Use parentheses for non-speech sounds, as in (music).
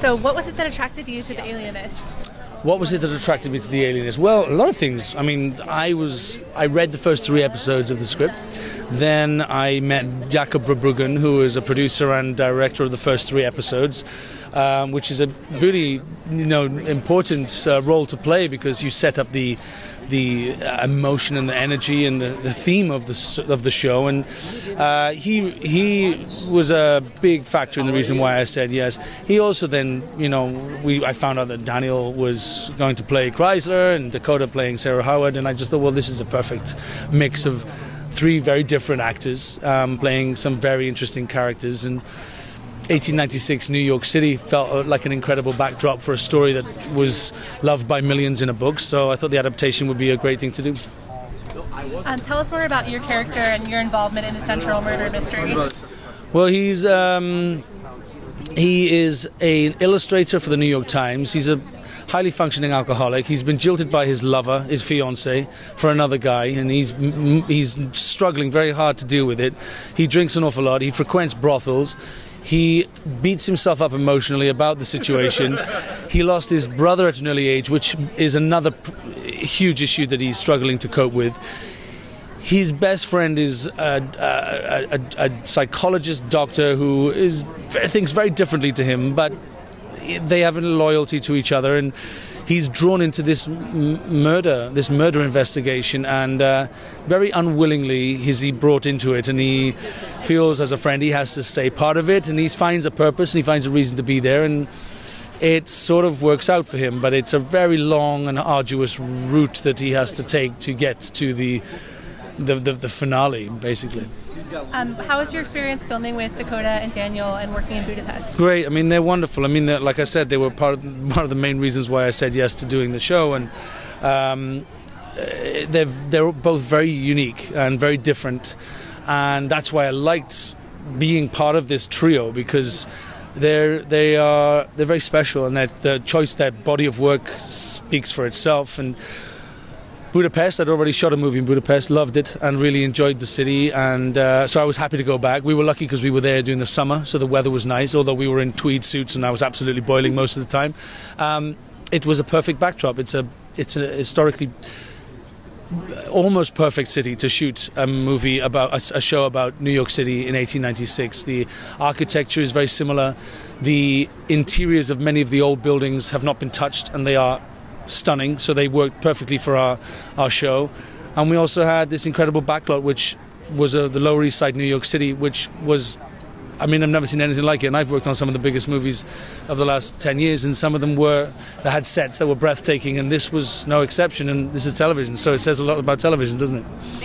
So, what was it that attracted you to The Alienist? What was it that attracted me to The Alienist? Well, a lot of things. I mean, I was I read the first three episodes of the script. Then I met Jakob Verbruggen, who is a producer and director of the first three episodes, um, which is a really you know important uh, role to play because you set up the the uh, emotion and the energy and the, the theme of the of the show. And uh, he he was a big factor in the reason why I said yes. He also then you know we I found out that Daniel was going to play Kreizler and Dakota playing Sarah Howard, and I just thought, well, this is a perfect mix of three very different actors um, playing some very interesting characters and 1896 New York City felt uh, like an incredible backdrop for a story that was loved by millions in a book. So I thought the adaptation would be a great thing to do. Um, tell us more about your character and your involvement in the central murder mystery. Well, he's um, he is an illustrator for the New York Times. He's a highly functioning alcoholic. He's been jilted by his lover, his fiance, for another guy, and he's he's struggling very hard to deal with it. He drinks an awful lot. He frequents brothels. He beats himself up emotionally about the situation. (laughs) he lost his brother at an early age, which is another huge issue that he's struggling to cope with. His best friend is a, a, a, a psychologist doctor who is thinks very differently to him, but they have a loyalty to each other and he's drawn into this m- murder, this murder investigation, and uh, very unwillingly he's he brought into it. And he feels, as a friend, he has to stay part of it, and he finds a purpose and he finds a reason to be there. And it sort of works out for him, but it's a very long and arduous route that he has to take to get to the the, the, the finale, basically. Um, how was your experience filming with Dakota and Daniel and working in Budapest? Great. I mean, they're wonderful. I mean, like I said, they were part of, one of the main reasons why I said yes to doing the show, and um, they're they're both very unique and very different, and that's why I liked being part of this trio because they're they are they're very special, and that the choice, that body of work speaks for itself, and Budapest. I'd already shot a movie in Budapest, loved it, and really enjoyed the city. And uh, so I was happy to go back. We were lucky because we were there during the summer, so the weather was nice. Although we were in tweed suits and I was absolutely boiling most of the time, um, it was a perfect backdrop. It's a it's a historically almost perfect city to shoot a movie about a, a, show about New York City in 1896. The architecture is very similar. The interiors of many of the old buildings have not been touched, and they are stunning. So they worked perfectly for our, our show. And we also had this incredible backlot, which was uh, the Lower East Side, New York City, which was, I mean, I've never seen anything like it. And I've worked on some of the biggest movies of the last 10 years, and some of them were, that had sets that were breathtaking, and this was no exception. And this is television, so it says a lot about television, doesn't it?